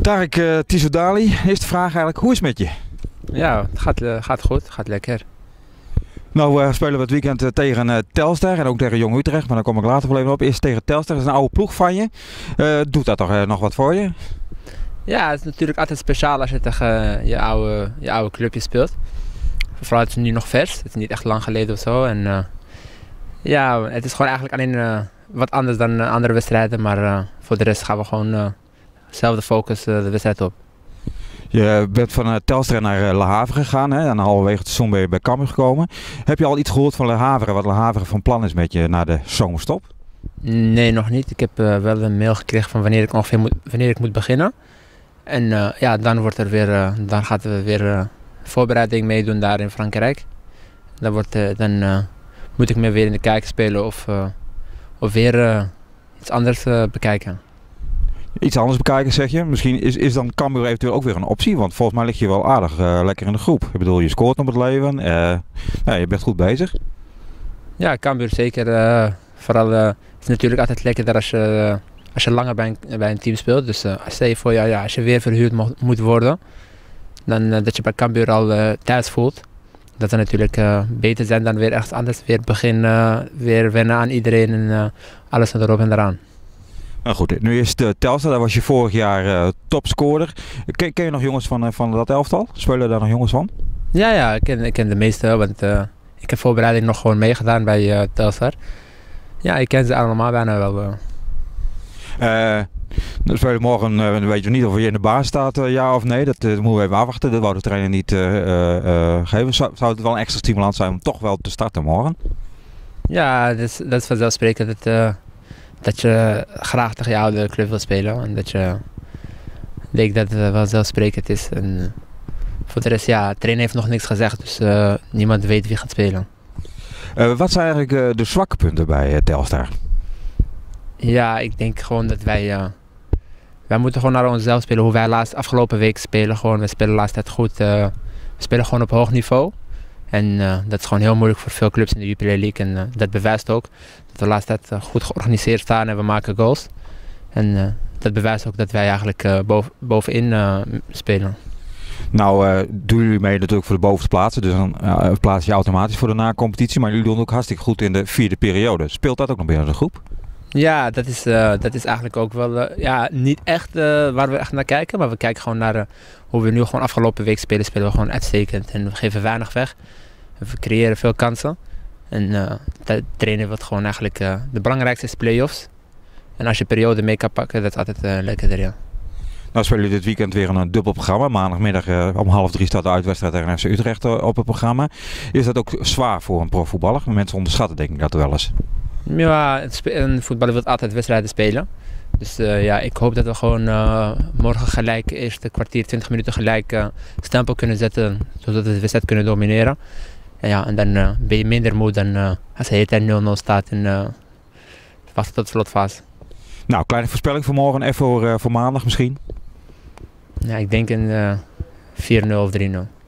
Tarek uh, Tissoudali, eerste vraag eigenlijk. Hoe is het met je? Ja, het gaat, uh, gaat goed. Het gaat lekker. Nou uh, spelen we het weekend tegen uh, Telstar en ook tegen Jong Utrecht, maar daar kom ik later wel even op. Eerst tegen Telstar, dat is een oude ploeg van je. doet dat toch nog wat voor je? Ja, het is natuurlijk altijd speciaal als je tegen je, oude, je oude clubje speelt. Vooral het is nu nog vers, het is niet echt lang geleden of zo. En, ja, het is gewoon eigenlijk alleen wat anders dan andere wedstrijden, maar voor de rest gaan we gewoon dezelfde focus de wedstrijd op. Je bent van uh, Telstra naar uh, Le Havre gegaan hè? en halverwege het seizoen ben je bij Cambuur gekomen. Heb je al iets gehoord van Le Havre, wat Le Havre van plan is met je na de zomerstop? Nee, nog niet. Ik heb uh, wel een mail gekregen van wanneer ik ongeveer moet, wanneer ik moet beginnen. En ja, dan, wordt er weer, dan gaat we weer voorbereiding meedoen daar in Frankrijk. Dan, wordt, dan moet ik me weer in de kijker spelen of, of weer iets anders bekijken iets anders bekijken, zeg je. Misschien is, is dan Cambuur eventueel ook weer een optie. Want volgens mij lig je wel aardig uh, lekker in de groep. Ik bedoel, je scoort op het leven. Uh, ja, je bent goed bezig. Ja, Cambuur zeker. Uh, vooral het is natuurlijk altijd lekkerder als je, als je langer bij een, bij een team speelt. Dus stel je voor, ja, ja, als je weer verhuurd mo moet worden. Dan dat je bij Cambuur al thuis voelt. Dat zou natuurlijk beter zijn dan weer echt anders. Weer beginnen, weer wennen aan iedereen en alles erop en eraan. Nou goed, nu is het uh, Telstar, daar was je vorig jaar uh, topscorer. Ken, ken, je nog jongens van, uh, van dat elftal? Spelen daar nog jongens van? Ja, ja ik, ken, ik ken de meeste, want ik heb voorbereiding nog gewoon meegedaan bij Telstar. Ja, ik ken ze allemaal bijna wel. Dan spelen morgen, uh, weet je niet of je in de baas staat, uh, ja of nee. Dat uh, moeten we even afwachten. Dat wou de trainer niet geven. Zou, zou, het wel een extra stimulans zijn om toch wel te starten morgen? Ja, dat is, dat is vanzelfsprekend. Dat je graag tegen je oude club wil spelen. En dat je denk dat het wel zelfsprekend is. En voor de rest, ja, de trainer heeft nog niks gezegd, dus uh, niemand weet wie gaat spelen. Uh, wat zijn eigenlijk uh, de zwakke punten bij Telstar? Ja, ik denk gewoon dat wij. wij moeten gewoon naar onszelf spelen. Hoe wij laatst, afgelopen week spelen. Gewoon, we spelen de laatste tijd goed. we spelen gewoon op hoog niveau. En uh, dat is gewoon heel moeilijk voor veel clubs in de Jupiler League. En uh, dat bewijst ook dat we de laatste tijd uh, goed georganiseerd staan en we maken goals. En dat bewijst ook dat wij eigenlijk boven, bovenin spelen. Nou doen jullie mee natuurlijk voor de bovenste plaatsen. Dus dan plaats je automatisch voor de na-competitie. Maar jullie doen ook hartstikke goed in de vierde periode. Speelt dat ook nog binnen de groep? Ja, dat is, dat is eigenlijk ook wel ja, niet echt waar we echt naar kijken. Maar we kijken gewoon naar hoe we nu gewoon afgelopen week spelen. Spelen we gewoon uitstekend en we geven weinig weg. We creëren veel kansen. En trainen we gewoon eigenlijk. De belangrijkste is play-offs. En als je periode mee kan pakken, dat is altijd uh, lekkerder, ja. Nou spelen jullie dit weekend weer een dubbel programma. Maandagmiddag om half drie staat de uitwedstrijd tegen FC Utrecht op het programma. Is dat ook zwaar voor een profvoetballer? Mensen onderschatten denk ik dat wel eens. Ja, een voetballer wil altijd wedstrijden spelen. Dus uh, ja, ik hoop dat we gewoon uh, morgen gelijk, eerste kwartier, 20 minuten gelijk uh, stempel kunnen zetten. Zodat we de wedstrijd kunnen domineren. En, ja, en dan ben je minder moe dan als de hele tijd 0-0 staat en wachten tot de slotfase. Nou, kleine voorspelling voor morgen en voor, voor maandag misschien? Ja, ik denk een 4-0 of 3-0.